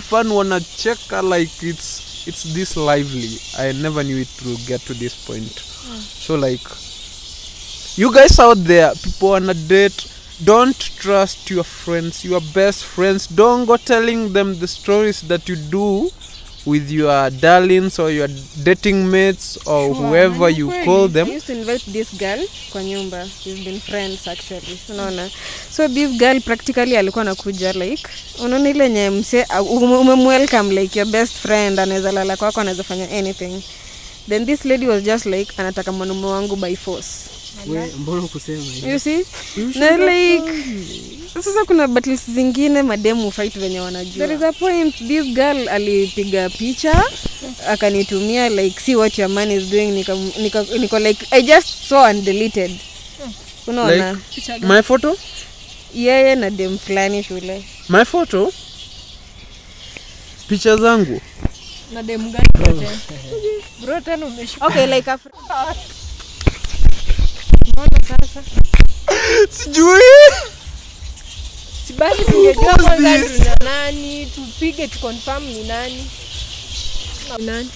fun wanacheka like it's it's this lively. I never knew it will get to this point. So like you guys out there people on a date don't trust your friends your best friends. Don't go telling them the stories that you do with your darlings or your dating mates or Sure, whoever na you kweli. call them. I used to invite this girl kwa nyumba. We've been friends actually. Unaona? So this girl practically alikuwa anakuja like unaona ile nye mse umemwelcome umemwelcome like your best friend anaweza lala kwako anaweza fanya anything. Then this lady was just like anataka mwanaume wangu by force. We, mbona kusema you see? Na like sasa kuna battles zingine mademu fight venye wanajua. There is a point this girl alipiga picha akanitumia like see what your man is doing nika, nika, niko like i just saw and deleted. Unaona? Like my photo? Yeye na dem fulani shule. My photo? Picha zangu? Na demu gani? Bro tena? bro tena umeshuka. okay like a mbona sasa? Sijui. si basi tungejua kwanza ni tuna nani tupige tuconfirm ni nani. Ni nani?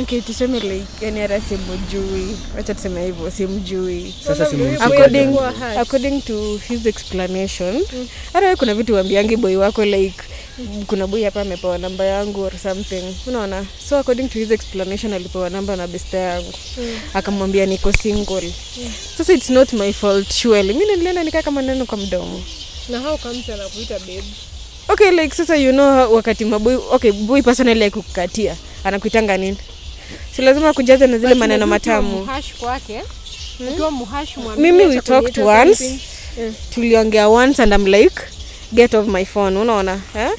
Okay tuseme like yani hata simjui wacha tuseme hivyo simjui. Sasa simjui according, according to his explanation hata mm. kuna vitu wambiangi boy wako like kuna boy hapa amepewa namba yangu or something. Unaona? So according to his explanation alipewa namba na besta yangu. Mm. akamwambia niko single. Sasa it's not my fault surely. Mi nilienda nikaa kama neno kwa mdomo na hao kamsa anakuita babe okay like sasa you know wakati maboy okay boy personally like kukatia anakuitanga nini si lazima kujaza na zile maneno matamu hash kwake hmm? muhash mwambie mimi we talked once. Eh. tuliongea once and I'm like get off my phone unaona eh?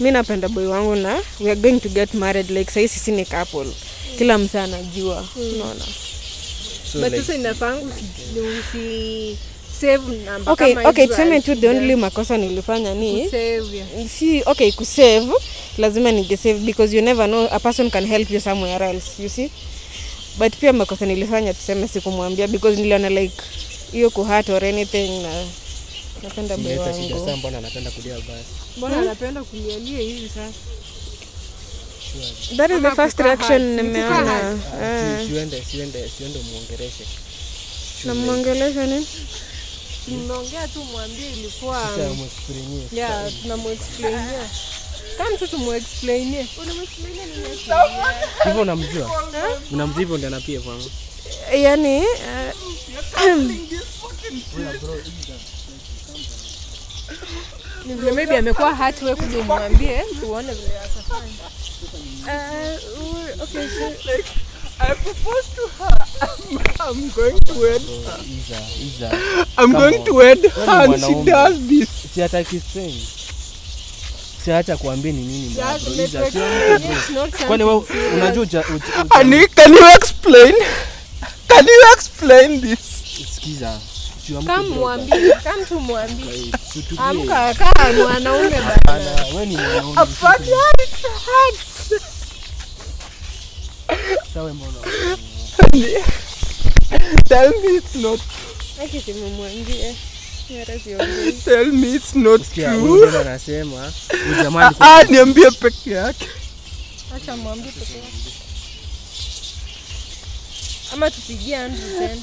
mi napenda boy wangu na we are going to get married like sahii sisi ni couple kila msa anajua unaona So but like, sasa inafangu usi save namba okay kama okay tuseme tu the only makosa nilifanya ni Kusave, yeah. si okay kusave lazima ningesave because you never know a person can help you somewhere else you see. But pia makosa nilifanya tuseme sikumwambia because niliona like hiyo kuhat or anything na napenda boy wangu. mbona anapenda kulia basi? mbona anapenda kulialia hivi sasa? That is the first reaction nimeona. Siende siende siende muongeleshe na muongeleshe nini tumeongea tu mwambie ilikuwa Sasa muexplainie. yeah tunamuexplainia kama tu tumuexplainie Hivyo unamjua? Unamjua hivyo ndio anapia kwa yani eh, ni vile maybe amekuwa hati we kuja umwambie tuone vile atafanya. Eh, uh, okay, so, I proposed to her. I'm, going to wed. Bro, Isa, Iza. I'm Come going on. to wed her, and she does this. Si hata explain. Si hata kuambia ni nini bro. Isa, si Kwani wewe unajua Honey, can you explain? Can you explain this? sikiza. Amka kaa mwanaume bana. Wewe ni mwanaume. Hurts. Sawa mbona? Tell me it's not. Tell me it's not true. anasema jamaa Ah, niambie peke yake. Acha mwambie peke yake. Ama tupigie Andrew tena.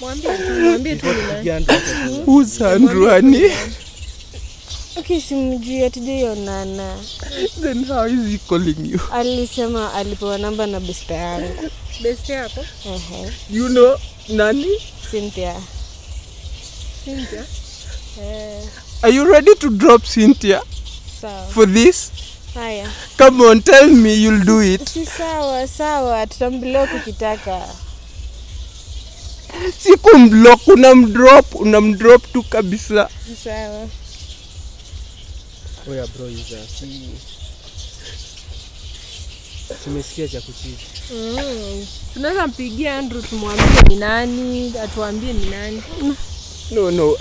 Mwambie tu, mwambie tu ni nani. Pigia ndo hapo. Who's Andrew, honey? okay simjui hatujaionana Then how is he calling you? alisema alipewa namba na besta yangu Best yako? Ehe, You know Nani? Cynthia Cynthia. Eh, Are you ready to drop Cynthia sawa for this? haya Come on, tell me you'll do it. si sawa sawa tutamblock ukitaka Sikumblock, unamdrop, unamdrop tu kabisa. sawa Oya bro Iza, si Simesikia cha kuchiki. Mm. Tunaweza mpigia Andrew tumwambie ni nani, atuambie ni nani. No, no.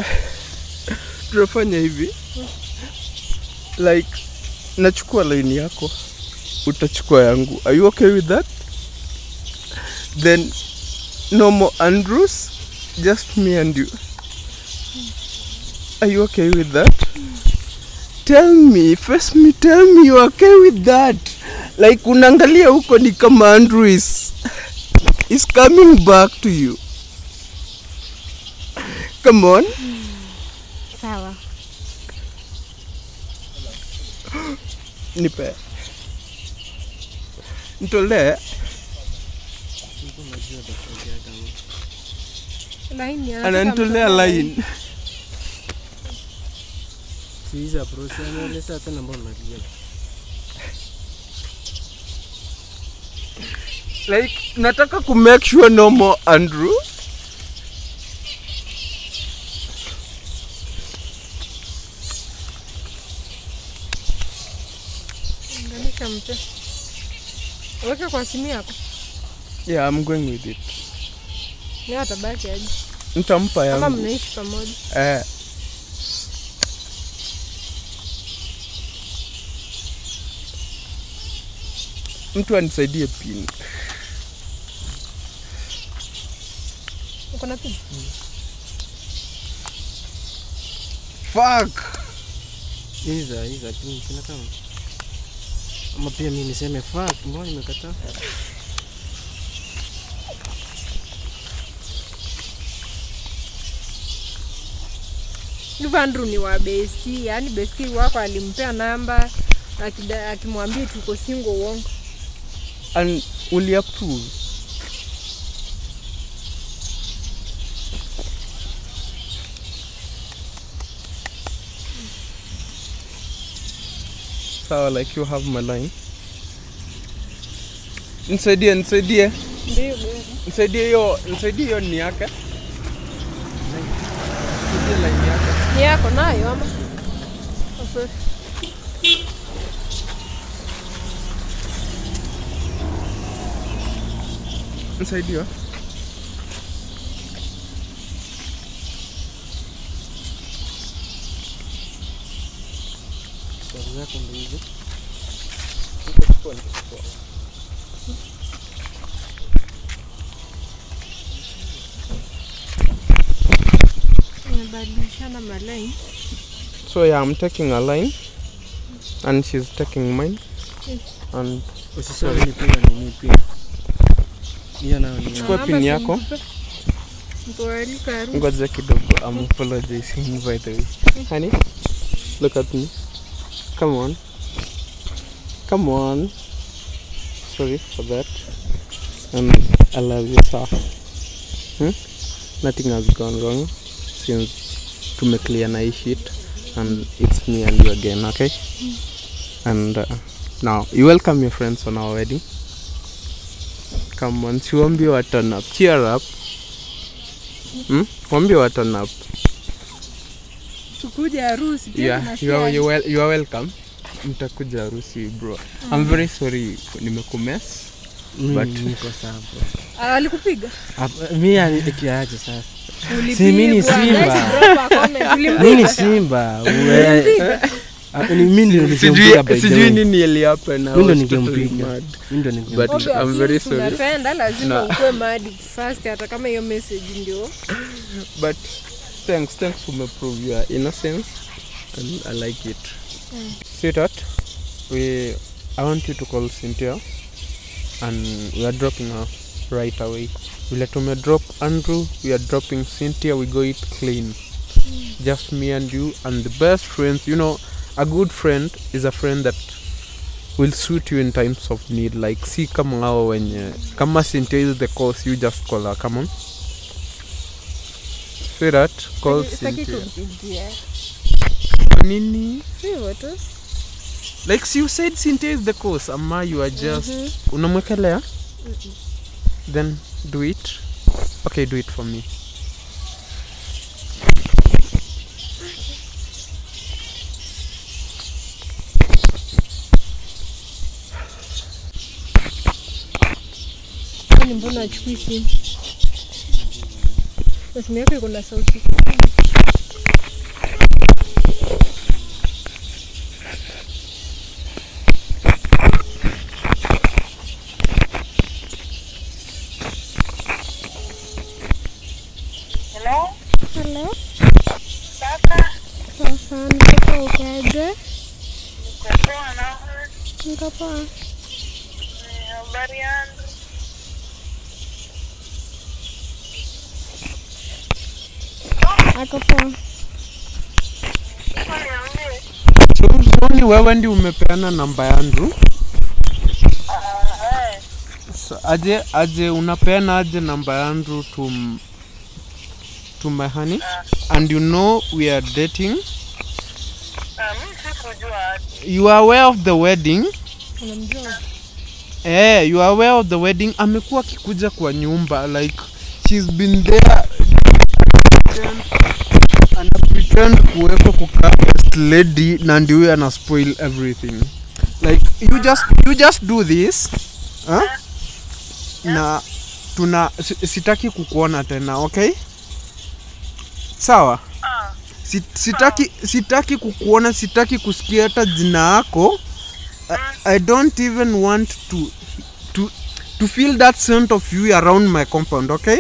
Tunafanya hivi. Like nachukua laini yako, utachukua yangu. Are you okay with that? Then no more Andrews, just me and you. Are you okay with that? tell me face me tell me you okay with that like unaangalia huko ni kama andrew is is coming back to you. Come on. Sawa. Nipe. Laini ananitolea line. Sikiza approach, anaeleza hata namba unalia? Like nataka ku make sure no more andrew Unganisha mpe. Weka kwa simu yako. yeah i'm going with it Ni atabaki aje. nitampa Kama mnaishi pamoja. eh. Mtu anisaidie pin Uko na pin? fuck Iza, iza, pini, kuna kama. Ama pia mimi niseme fuck, mbona nimekataa? Hivyo Andrew ni wa besti, yaani besti wako alimpea namba akida- akimwambia tuko single uongo. And uli approve sawa like you have my line. Nisaidie nisaidie nisaidie hiyo nisaidie hiyo ni yake. Nisaidie line yake. Ni yako nayo ama? Ofe. Swali zako ndio hizo. Tumebadilishana malaini. so yeah i'm taking a line and she's taking mine and pia. Hiyo nayo ni Chukua pin yako. Ngoja kidogo i'm apologizing by the way. Honey look at me. Come on. Come on. Sorry for that. And i love you sir. Hmm? nothing has gone wrong since tumeclear na shit and it's me and you again okay? And uh, now you welcome your friends on our wedding come on siwambie wa turn up cheer up hmm? wambie wa turn up Tukuja harusi pia yeah, you are, you are, you are welcome mtakuja harusi bro i'm very sorry nimekumess. Mm, But- niko sawa. bro. Ah, Alikupiga? Hapa- Mimi anikiaje sasa? Si mimi ni Simba. Mimi ni Simba. Ah, mimi ndio by the sijui nini ilihappen I Mimi ndo was totally ningempiga. mad. Mimi ndio But. I'm very sorry. tunapenda lazima Na- mad first hata kama hiyo message ndio but thanks thanks for your innocence and i like it sweetheart we i want you to call cynthia and we are dropping her right away vile tume drop andrew we are dropping cynthia we go it clean just me and you and the best friends you know a good friend is a friend that will suit you in times of need. Like si kama hao wenye kama cynthia the cos you just call her come on. Sweetheart call nini? Like si you said cynthia the cos ama you are just unamwekelea? Then do it. Okay do it for me Kwani mbona achukui simu Na simu yako iko na sauti Hello? Sasa mtoto ukaje? Niko poa. Habari yangu. Ako poa. Kwa niambie. so, so ni wewe ndi umepeana namba yangu aje aje unapeana aje namba yangu to to my honey? And you know we are dating? Ati. you are aware of the wedding? Eh you are aware of the wedding? Amekuwa akikuja kwa nyumba like she's been there pretend kuweko kukaa guest lady na ndi huyo ana spoil everything. Like you just you just do this huh? na tuna sitaki kukuona tena okay? Sawa? Sitaki sitaki kukuona sitaki kusikia hata jina yako. I, i don't even want to to to feel that scent of you around my compound okay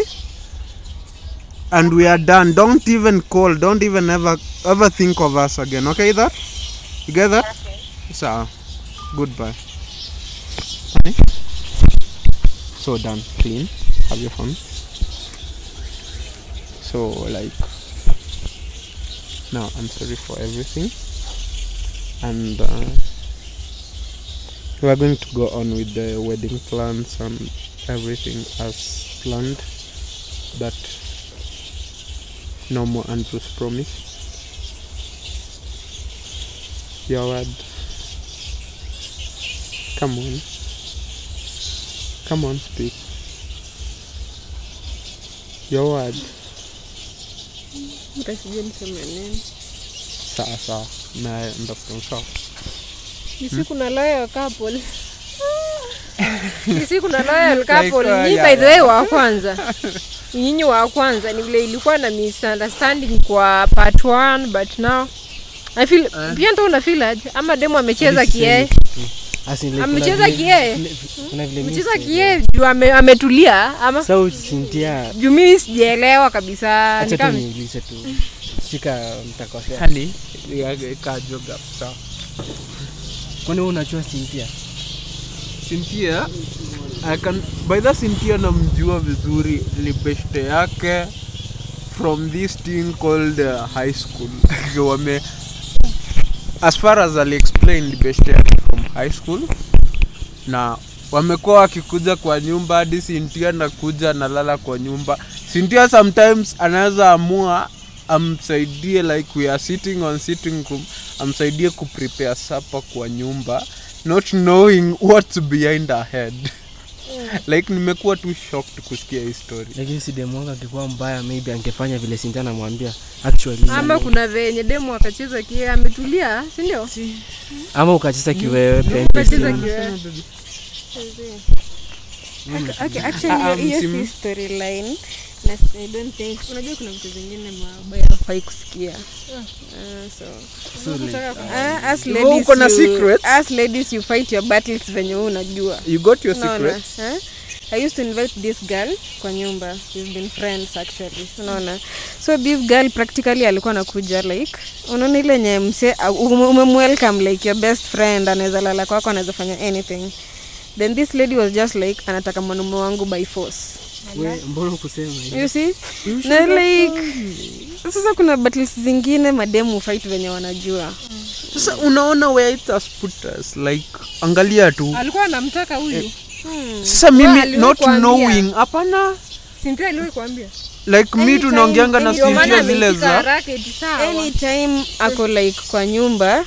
and we are done. Don't even call. Don't even ever ever think of us again. Okay that you get that? Okay. so goodbye. Honey? so done. Clean. Have your phone so like now i'm sorry for everything. And uh, we are going to go on with the wedding plans and everything as planned. But no more andrew's promise your word come on come on speak your word Hata sijui niseme nini. sawa sawa na understand sawa Isi kuna loyal couple. Isi kuna loyal couple. Ni by the way wa kwanza. Nyinyi wa kwanza ni vile ilikuwa na misunderstanding kwa part 1 but now I feel pia ndo una feel aje? Ama demo amecheza kie? As Amecheza kiee kie? kuna vile amecheza kiee kie juu ame, ametulia ama? Sau Cynthia, juu mimi sijaelewa kabisa acha tu niulize tu. Sika mtakosea. Hani kajoga sawa. Kwani wewe unajua Cynthia? Cynthia? I can by the Cynthia namjua vizuri ni beshte yake from this thing called uh, high school. Wame as far as ali explain ni beshte yake from high school. Na wamekuwa wakikuja kwa nyumba hadi Cynthia nakuja nalala kwa nyumba. Cynthia sometimes anaweza amua amsaidie like we are sitting on sitting room amsaidie kuprepare supper kwa nyumba not knowing what's behind her head like nimekuwa tu shocked kusikia hii story. Lakini si demu wangu angekuwa mbaya maybe angefanya vile Sinta namwambia actually. Ama kuna venye demu akacheza ki ametulia si ndio? Ama ukacheza kiwewe pembe ukacheza. Okay, Ah, actually ah, hiyo msimu. si storyline. I don't think unajua kuna vitu zingine mabaya hafai kusikia. Uh, uh, as Wewe ladies uko na you, secrets? as ladies you fight your battles venye wewe unajua. you got your secrets. secret? I used to invite this girl kwa nyumba. We've been friends actually. Unaona? So this girl practically alikuwa anakuja like unaona ile nye mse umemwelcome like your best friend anaweza lala kwako anaweza fanya anything. Then this lady was just like anataka mwanaume wangu by force. We mbona kusema? You see? Na like sasa kuna battles zingine mademu fight venye wanajua. sasa unaona where it has put us like angalia tu. Alikuwa anamtaka huyu. Sasa mimi not kuambia. knowing hapana. Sindio aliwahi kuambia. Like mi tunaongeanga na sindio zile za anytime ako like kwa nyumba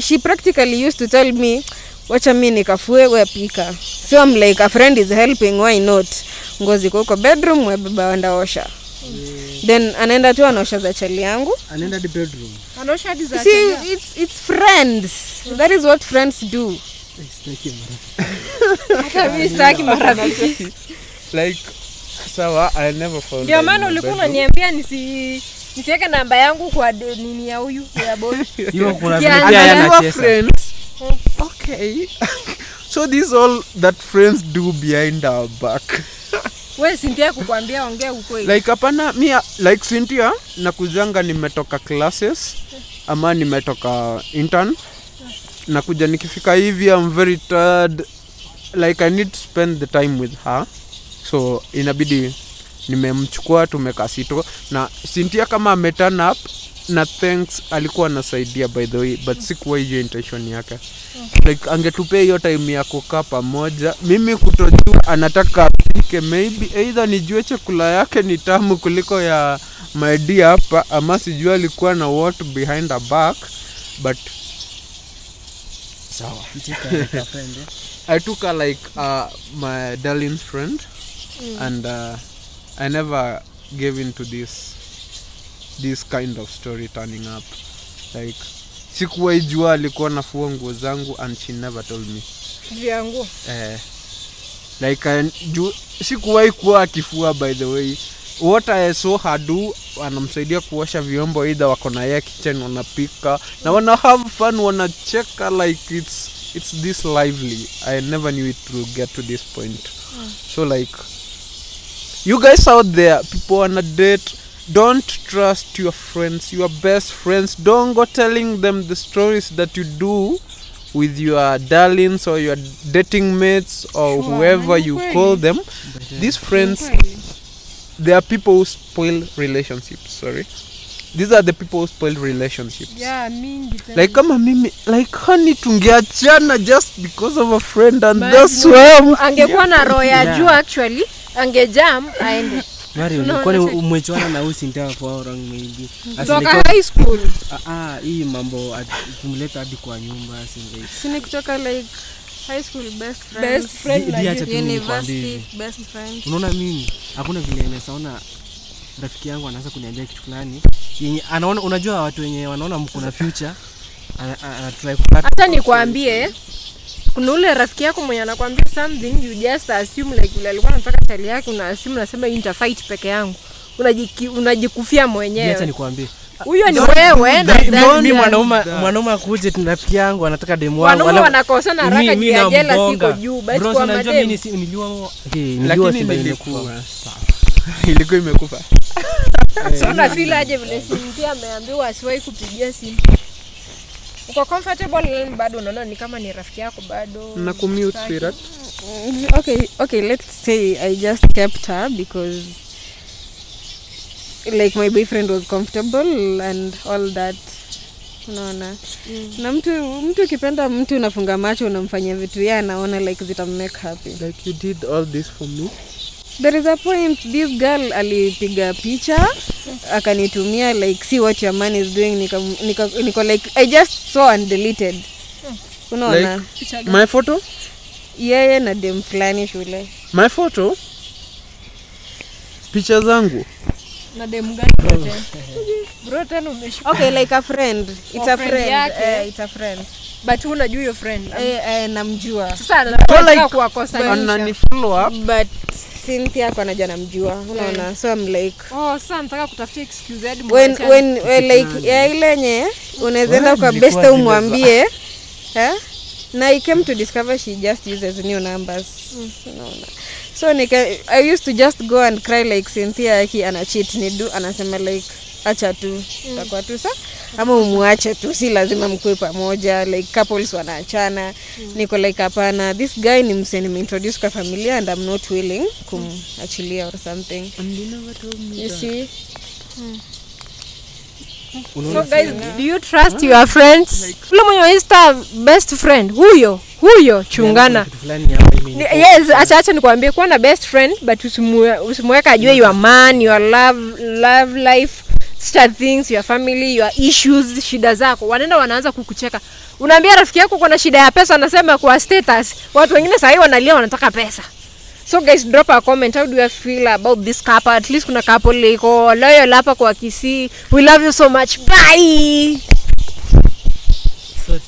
she practically used to tell me wacha mi nikafue we pika. So I'm like a friend is helping why not? Ngozi kwa huko bedroom webeba wandaosha then anaenda tu anaosha za chali yangu. Anaenda hadi bedroom. Anaosha hadi za see it's, it's friends. That is what friends do. Sitaki mara. hata mimi sitaki marafiki. Like sawa i never found ndio maana ulikuwa unaniambia nisi nisiweke namba yangu kwa nini ya huyu ya boy. Hiyo kuna Okay. So this all that friends do behind our back. We sintia kukwambia ongea ukweli like hapana mi like sintia nakujanga nimetoka classes ama nimetoka intern. Nakuja nikifika hivi I'm very tired. Like I need to spend the time with her. So inabidi nimemchukua tumekasito na sintia kama ameturn up na thanks alikuwa anasaidia by the way but sikuwa hiyo intention yake like angetupea hiyo time ya kukaa pamoja mimi kutojua anataka apike maybe either nijue chakula yake ni tamu kuliko ya maidia hapa ama sijua alikuwa na what behind a back but sawa eh? I took her like uh, my darling friend, mm. and uh, I never gave in to this this kind of story turning up. Like sikuwahi jua alikuwa nafua nguo zangu and she never told me. vyangu Eh, like ju, sikuwahi kuwa akifua by the way. What I saw her do, anamsaidia kuosha vyombo, idha wako na yeye kitchen wanapika na wana have fun, wanacheka like it's it's this lively. I never knew it would get to this point. So like, you guys out there, people on a date, don't trust your friends, your best friends. Don't go telling them the stories that you do with your darlings or your dating mates or sure, whoever you call them. These friends they are people who spoil relationships sorry these are the people who spoil relationships Yeah, mingi tena. like kama mimi like honey tungeachana just because of a friend and But that's no, why angekuwa na roho ya Yeah. juu actually angejam aende Mario, No, kwani umechwana na huyu Cynthia for how long maybe? As toka high school. Ah, ah, hii mambo kumleta hadi kwa nyumba as in like, sini kutoka like high school best best friends friend Di- like di- university best friends. Unaona mimi hakuna vile nimesaona rafiki yangu anaanza kuniambia kitu fulani yenye anaona unajua watu wenye wanaona kuna future ana- ana- anatry kupata hata nikwambie kuna ule rafiki yako mwenye anakwambia something you just assume like yule alikuwa anataka chali yake una assume unasema hii nitafight peke yangu. Unajiki, unajikufia acha nikwambie. Huyo ni wewe na mimi mwanaume mwanaume akuje tu rafiki yangu anataka demu wangu. Wanaume wanakosana haraka juu ya jela siko juu but kwa maana madem mimi si- niliua lakini nilikuwa imekufa. ilikuwa imekufa. Sasa unafeel aje vile simtia ameambiwa asiwahi kupigia simu uko comfortable lakini bado unaona ni kama ni rafiki yako bado na commute sweetheart. Mm, okay okay let's say i just kept her because like my boyfriend was comfortable and all that. Unaona? Na mtu mtu ukipenda mtu unafunga macho unamfanyia vitu ye anaona like zitamake happy. Like you did all this for me there is a point this girl alipiga picha akanitumia like see what your man is doing niko, niko, niko like i just saw and deleted. Unaona? Like my photo? Yeye na dem fulani shule. My photo? Picha zangu? Na dem gani bro tena okay like a friend. It's Oh, a friend friend. yake. eh, it's a friend. But unajua hiyo friend. Eh, eh, namjua. Sasa anataka anani follow up. But Cynthia kwa najua namjua unaona so I'm like oh sasa nataka kutafutia excuse hadi when when we like ya ile nye unaweza enda kwa best beste umwambie eh? na I came to discover she just uses new numbers. Unaona. So nika, I used to just go and cry like Cynthia aki ana cheat ni do anasema like acha tu takuwa tu sa ama umwache tu si lazima mkue pamoja like couples wanaachana. Niko like hapana this guy ni mse nimeintroduce kwa familia and I'm not willing kumachilia or something. You see? So guys do you trust your friends? Ule mwenye insta best friend huyo huyo chungana. Kitu fulani hapa ime- Ni- yes acha acha nikwambie kuwa na best friend but usimweka ajue your man your love, love life start things your family your issues shida zako. Wanaenda wanaanza kukucheka. Unaambia rafiki yako kuna shida ya pesa anasema kwa status watu wengine sahii wanalia wanataka pesa. So guys drop a comment. How do you feel about this kapa at least kuna couple iko loyal hapa kwa kisii. We love you so much. Bye! So.